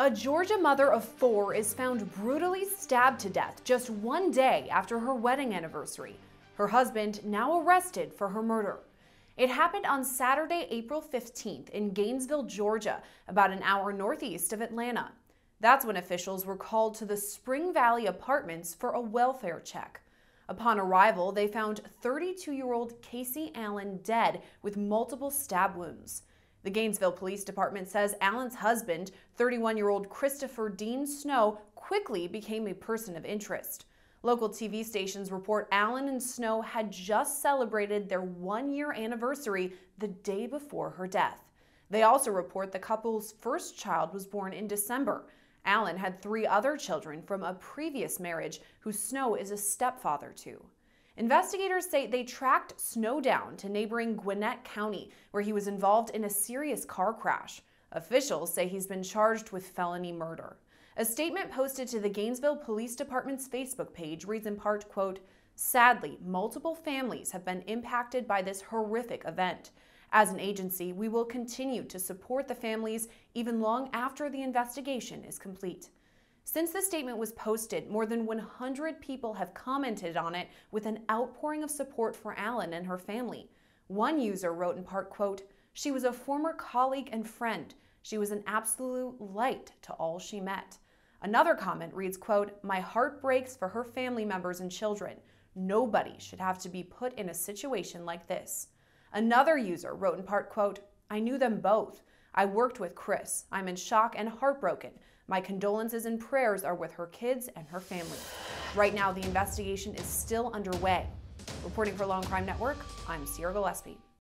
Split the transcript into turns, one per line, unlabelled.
A Georgia mother of four is found brutally stabbed to death just one day after her wedding anniversary. Her husband now arrested for her murder. It happened on Saturday, April 15th in Gainesville, Georgia, about an hour northeast of Atlanta. That's when officials were called to the Spring Valley apartments for a welfare check. Upon arrival, they found 32 year old Casey Allen dead with multiple stab wounds. The Gainesville Police Department says Allen's husband, 31 year old Christopher Dean Snow, quickly became a person of interest. Local TV stations report Allen and Snow had just celebrated their one year anniversary the day before her death. They also report the couple's first child was born in December. Allen had three other children from a previous marriage, who Snow is a stepfather to. Investigators say they tracked Snow down to neighboring Gwinnett County, where he was involved in a serious car crash. Officials say he's been charged with felony murder. A statement posted to the Gainesville Police Department's Facebook page reads in part, quote, Sadly, multiple families have been impacted by this horrific event. As an agency, we will continue to support the families even long after the investigation is complete. Since the statement was posted, more than 100 people have commented on it with an outpouring of support for Allen and her family. One user wrote in part, quote, She was a former colleague and friend. She was an absolute light to all she met. Another comment reads, quote, My heart breaks for her family members and children. Nobody should have to be put in a situation like this. Another user wrote in part, quote, I knew them both. I worked with Chris. I'm in shock and heartbroken. My condolences and prayers are with her kids and her family. Right now, the investigation is still underway. Reporting for Law&Crime Network, I'm Sierra Gillespie.